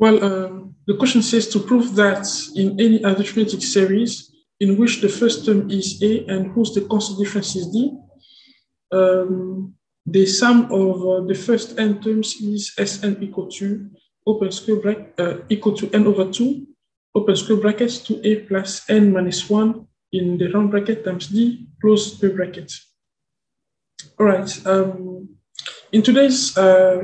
Well, um, the question says to prove that in any arithmetic series in which the first term is A and whose the constant difference is D, um, the sum of uh, the first n terms is Sn equal to open square bracket uh, equal to n over 2 open square brackets 2a plus n minus 1 in the round bracket times d close square bracket. All right. Um, in today's uh,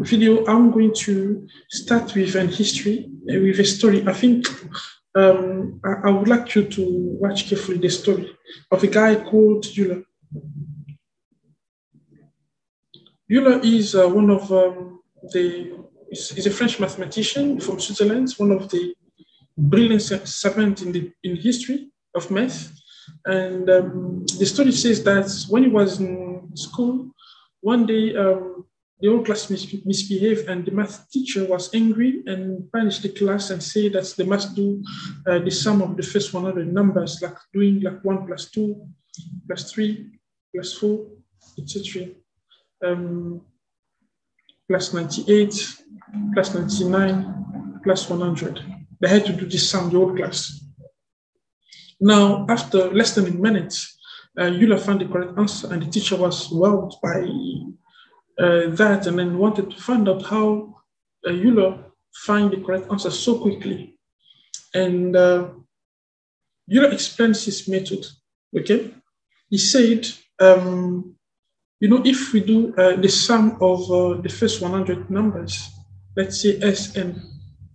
video, I'm going to start with an history, uh, with a story. I think um, I, I, would like you to watch carefully the story of a guy called Euler. Euler is uh, one of um, the, is, a French mathematician from Switzerland, one of the brilliant savants in, the, in history of math. And um, the story says that when he was in school, one day um, the whole class mis misbehaved and the math teacher was angry and punished the class and said that they must do uh, the sum of the first 100 numbers, like doing like one plus two, plus three, plus four, etc. Um, plus 98, plus 99, plus 100. They had to do this sum, the whole class. Now, after less than a minute, uh, Euler found the correct answer, and the teacher was wowed by uh, that and then wanted to find out how uh, Euler find the correct answer so quickly. And uh, Euler explains his method, okay? He said, um, you know, if we do uh, the sum of uh, the first 100 numbers, let's say Sn,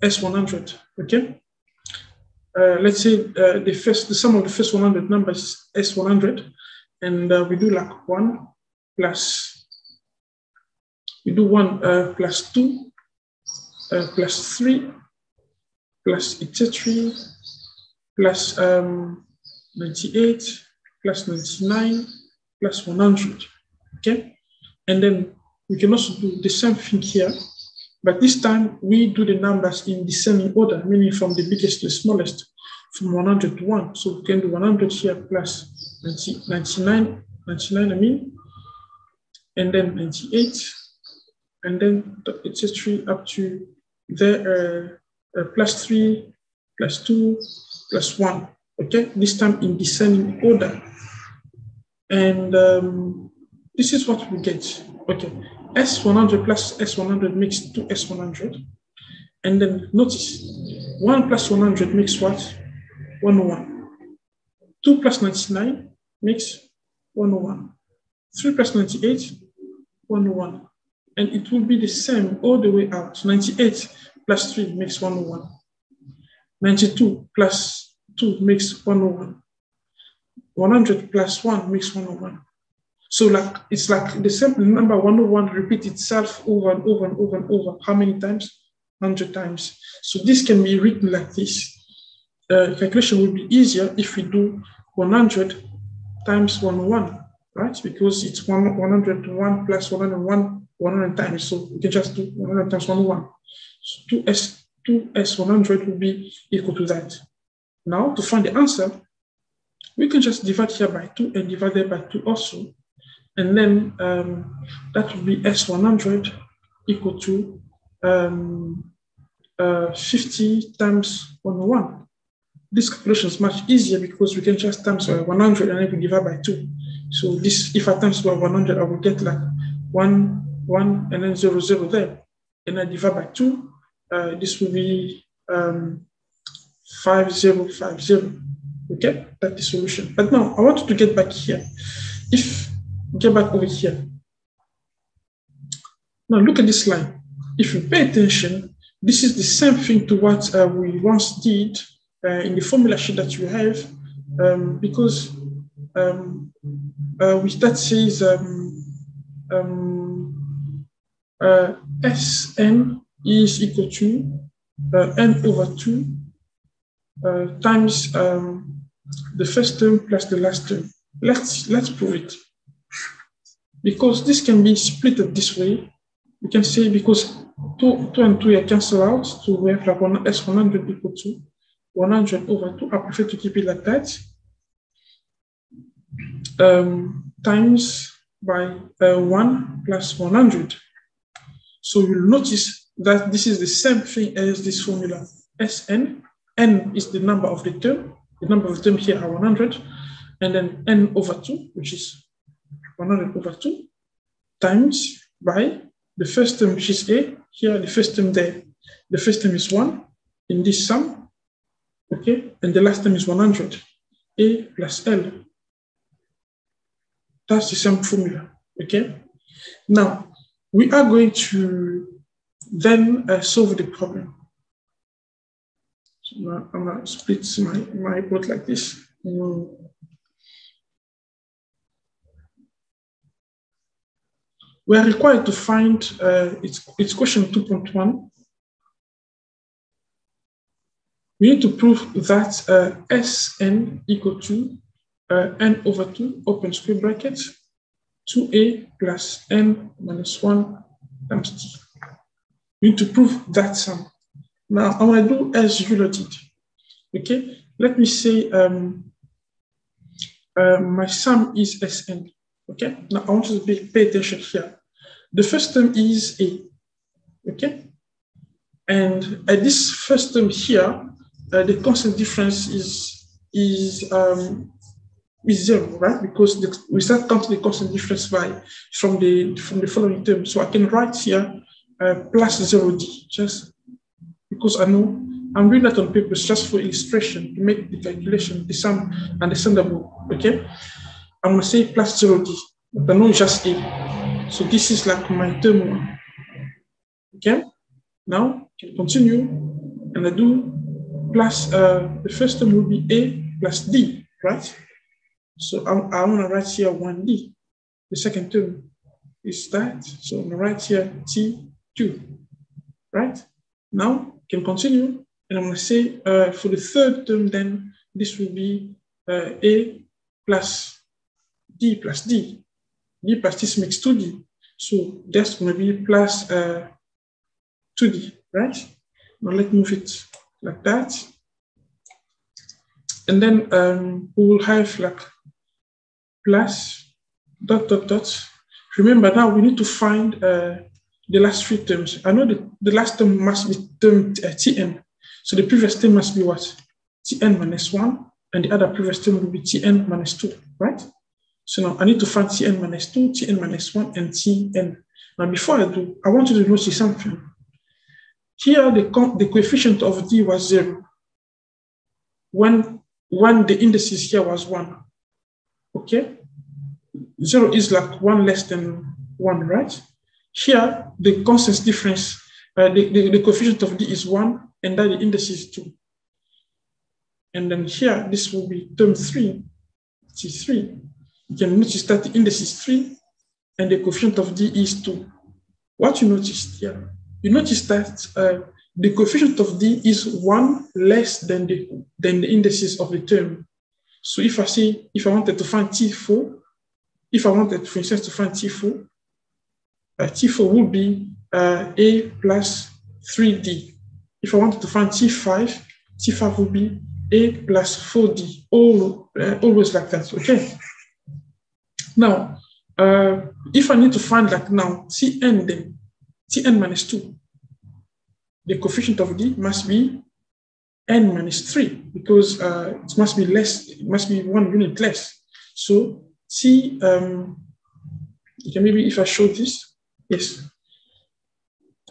S100, okay? Uh, let's say uh, the first, the sum of the first 100 numbers is S100, and uh, we do like one plus, we do one uh, plus two, uh, plus three, plus etc., plus um, 98, plus 99, plus 100, okay? And then we can also do the same thing here, but this time we do the numbers in descending order, meaning from the biggest to the smallest, from 100 to 1. So we can do 100 here plus 90, 99, 99 I mean, and then 98, and then etc. up to there, uh, uh, plus 3, plus 2, plus 1. Okay, this time in descending order. And um, this is what we get. Okay, S100 plus S100 makes 2S100. And then notice 1 plus 100 makes what? 101. 2 plus 99 makes 101. 3 plus 98, 101. And it will be the same all the way out. 98 plus 3 makes 101. 92 plus 2 makes 101. 100 plus 1 makes 101. So like it's like the simple number 101 repeat itself over and over and over and over. How many times? 100 times. So this can be written like this. Uh, calculation will be easier if we do 100 times 101, right? Because it's one, 101 plus 101, 100 times. So we can just do 100 times 101. So 2s, 2s100 will be equal to that. Now to find the answer, we can just divide here by 2 and divide there by 2 also. And then um, that would be S100 equal to um, uh, 50 times 101. This calculation is much easier because we can just times by 100 and then we divide by 2. So this, if I times by 100, I will get like 1, 1, and then 0, 0 there. And I divide by 2, uh, this will be um, 5, 0, 5, 0. Okay, that's the solution. But now I want to get back here. If get back over here. Now look at this line. If you pay attention, this is the same thing to what uh, we once did uh, in the formula sheet that you have, um, because um, uh, which that says um, um uh, Sn is equal to uh, n over 2 uh, times um, the first term plus the last term. Let's, let's prove it. Because this can be split this way, we can say because 2, two and 2 are cancel out, so we have like one, S100 equal to 100 over 2. I prefer to keep it like that. Um, times by uh, 1 plus 100. So you'll notice that this is the same thing as this formula Sn. N is the number of the term. The number of the term here are 100. And then N over 2, which is 100 over 2, times by the first term, which is A. Here, the first term there. The first term is 1 in this sum. Okay. And the last term is 100. A plus L. That's the same formula. Okay. Now, we are going to then uh, solve the problem. So now I'm to split my, my board like this. Mm. We are required to find uh, its, its question 2.1. We need to prove that uh, Sn equal to uh, n over 2 open square bracket 2a plus n minus 1 times t. We need to prove that sum. Now, I'm going to do as Euler did. Okay, let me say um, uh, my sum is Sn. Okay, now I want you to pay, pay attention here. The first term is A. Okay, and at this first term here, uh, the constant difference is is um, is zero, right? Because the, we start counting the constant difference by from the from the following term. So I can write here uh, plus zero d, just because I know I'm doing that on paper just for illustration to make the calculation, the sum understandable. Okay, I'm gonna say plus zero d, but I know it's just a. So this is like my term one. Okay, now can continue, and I do plus uh, the first term will be a plus d, right? So I'm, I want to write here 1D. The second term is that. So I'm going to write here T2, right? Now can continue. And I'm going to say uh, for the third term, then this will be uh, A plus D plus D. D plus this makes 2D. So that's going to be plus uh, 2D, right? Now let's move it like that. And then um, we will have like plus dot, dot, dot. Remember now we need to find uh, the last three terms. I know the, the last term must be term uh, Tn. So the previous term must be what? Tn minus one, and the other previous term will be Tn minus two, right? So now I need to find Tn minus two, Tn minus one, and Tn. Now before I do, I want you to notice something. Here the, the coefficient of D was zero. When, when the indices here was one. Okay? Zero is like one less than one, right? Here, the constant difference, uh, the, the, the, coefficient of D is one, and then the index is two. And then here, this will be term three, T3. You can notice that the index is three, and the coefficient of D is two. What you noticed here, you notice that uh, the coefficient of D is one less than the, than the indices of the term. So if I say, if I wanted to find T4, if I wanted, for instance, to find T4, uh, T4 would be uh, A plus 3D. If I wanted to find T5, T5 would be A plus 4D, all, uh, always like that, okay? Now, uh, if I need to find like now Tn then, Tn minus 2, the coefficient of D must be n minus 3 because uh, it must be less, it must be one unit less. So T, um, okay, maybe if I show this, yes,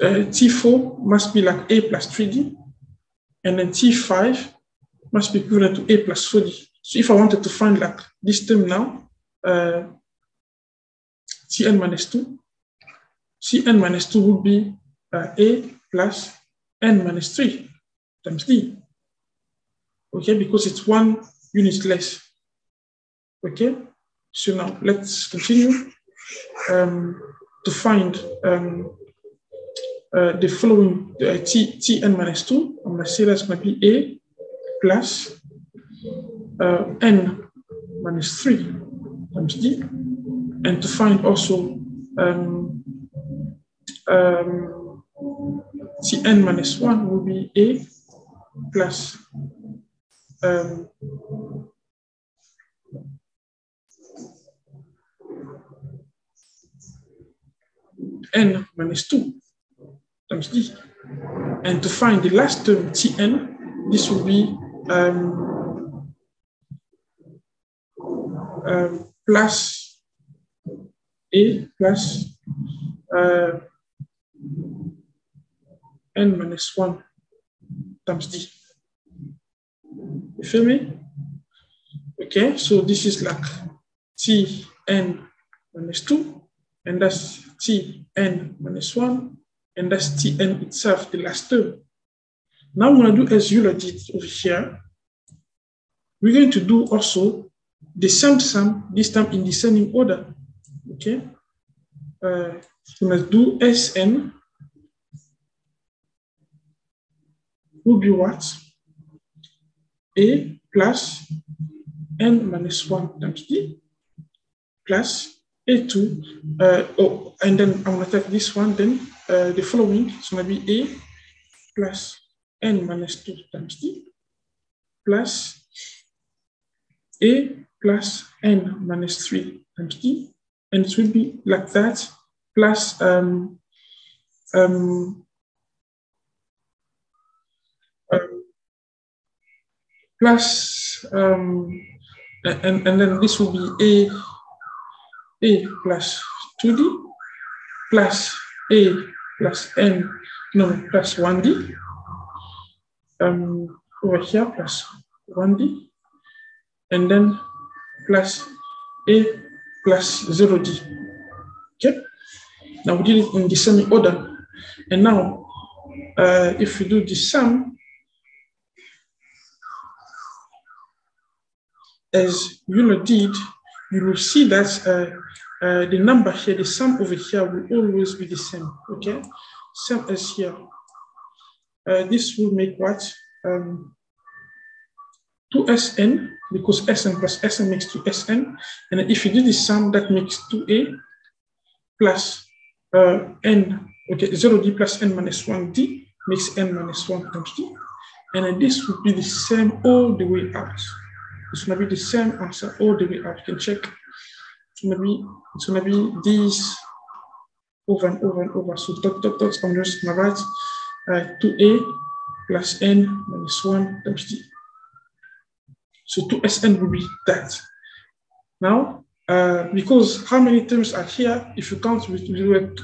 uh, T4 must be like A plus 3D, and then T5 must be equivalent to A plus 4D. So if I wanted to find like this term now, uh, Tn minus 2, Cn minus 2 would be uh, A plus n minus 3 times D okay, because it's one unit less. Okay, so now let's continue um, to find um, uh, the following uh, tn minus 2. I'm going to say that's going to be a plus uh, n minus 3 times d. And to find also um, um, tn minus 1 will be a plus um, n minus 2 times d. And to find the last term, tn, this will be um, um, plus a plus uh, n minus 1 times d. You feel me? Okay, so this is like t n minus 2, and that's t n minus 1, and that's t n itself, the last term. Now I'm going to do as Euler did over here. We're going to do also the same sum, this time in descending order. Okay, uh, so let's do Sn will be what? A plus n minus 1 times d plus a2. Uh, oh, and then I'm going to take this one, then uh, the following going to be a plus n minus 2 times d plus a plus n minus 3 times d. And it will be like that plus um, um, plus um, and, and then this will be a a plus 2d plus a plus n no plus 1d um, over here plus 1d and then plus a plus 0d okay now we did it in the same order. And now, uh, if we do the sum, as Euler did, you will see that uh, uh, the number here, the sum over here will always be the same, okay? Same as here. Uh, this will make what? Um, 2Sn, because Sn plus Sn makes 2Sn. And if you do the sum, that makes 2A plus uh, n, okay, 0d plus n minus 1d makes n minus 1 times d. And this would be the same all the way out. It's gonna be the same answer all the way out. You can check. It's gonna be, it's gonna be these over and over and over. So dot, dot, dot, I'm just gonna write uh, 2a plus n minus 1 times d. So 2sn will be that. Now, uh, because how many terms are here? If you count, we, we, were,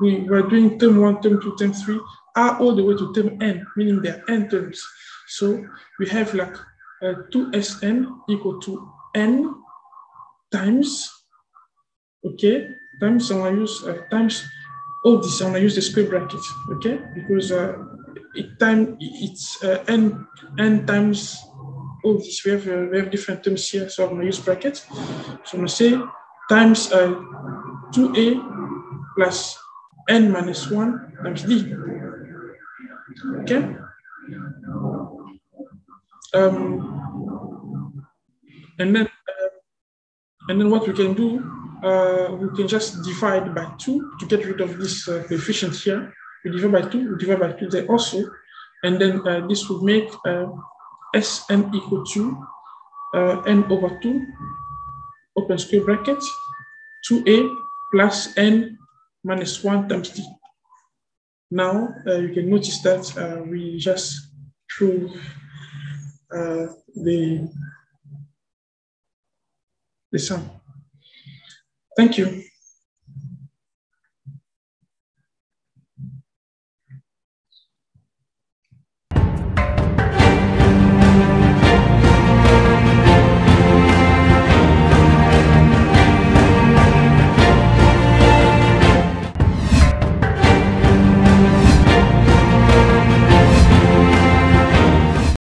we, were doing term one, term two, term three, are all the way to term n, meaning there are n terms. So we have like uh, 2sn equal to n times, okay, times, I'm gonna use uh, times all this, I'm gonna use the square bracket, okay, because uh, it time it's uh, n, n times all this we have, uh, we have different terms here, so I'm to use brackets. So I'm to say times uh, 2a plus n minus 1 times d. Okay? Um, and then uh, and then what we can do, uh, we can just divide by 2 to get rid of this uh, coefficient here. We divide by 2, we divide by 2 there also. And then uh, this would make uh, Sn equal to uh, n over 2, open square bracket, 2a plus n minus 1 times d. Now uh, you can notice that we just prove uh, the, the sum. Thank you.